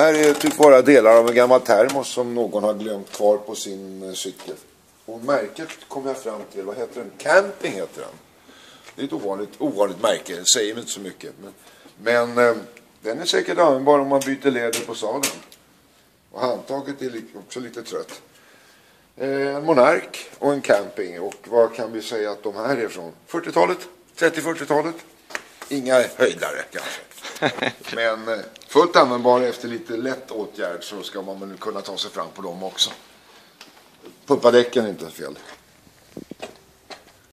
Här är typ bara delar av en gammal termos som någon har glömt kvar på sin eh, cykel. Och märket kom jag fram till, vad heter den? Camping heter den. Det är ett ovanligt, ovanligt märke, det säger mig inte så mycket. Men, men eh, den är säkert användbar om man byter läder på sadeln. Och handtaget är också lite trött. Eh, en Monark och en Camping. Och vad kan vi säga att de här är från? 40-talet? 30-40-talet? Inga höjdare kanske. Men eh, fullt användbar efter lite lätt åtgärd så ska man väl kunna ta sig fram på dem också. Pumpardäcken är inte fel.